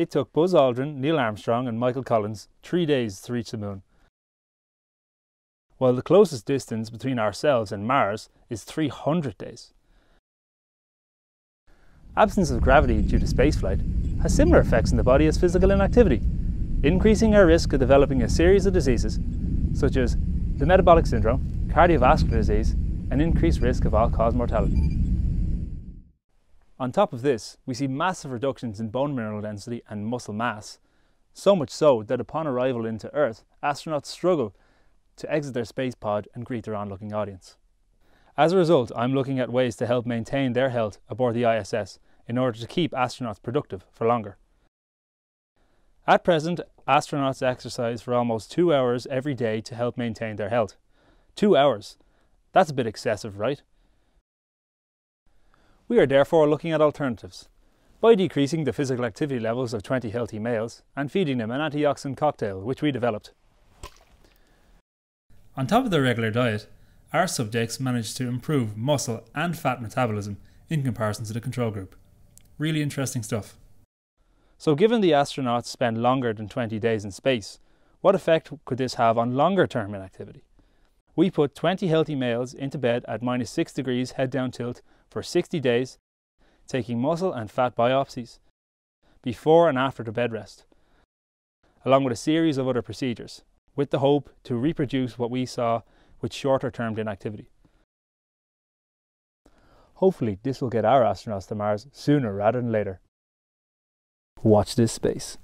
It took Buzz Aldrin, Neil Armstrong, and Michael Collins three days to reach the moon. While the closest distance between ourselves and Mars is 300 days. Absence of gravity due to spaceflight has similar effects in the body as physical inactivity, increasing our risk of developing a series of diseases such as the metabolic syndrome, cardiovascular disease, and increased risk of all-cause mortality. On top of this, we see massive reductions in bone mineral density and muscle mass, so much so that upon arrival into Earth, astronauts struggle to exit their space pod and greet their onlooking audience. As a result, I'm looking at ways to help maintain their health aboard the ISS in order to keep astronauts productive for longer. At present, astronauts exercise for almost two hours every day to help maintain their health. Two hours. That's a bit excessive, right? We are therefore looking at alternatives. By decreasing the physical activity levels of 20 healthy males and feeding them an antioxidant cocktail which we developed. On top of their regular diet, our subjects managed to improve muscle and fat metabolism in comparison to the control group. Really interesting stuff. So given the astronauts spend longer than 20 days in space, what effect could this have on longer term inactivity? We put 20 healthy males into bed at minus 6 degrees head down tilt for 60 days, taking muscle and fat biopsies before and after the bed rest, along with a series of other procedures, with the hope to reproduce what we saw with shorter term inactivity. Hopefully, this will get our astronauts to Mars sooner rather than later. Watch this space.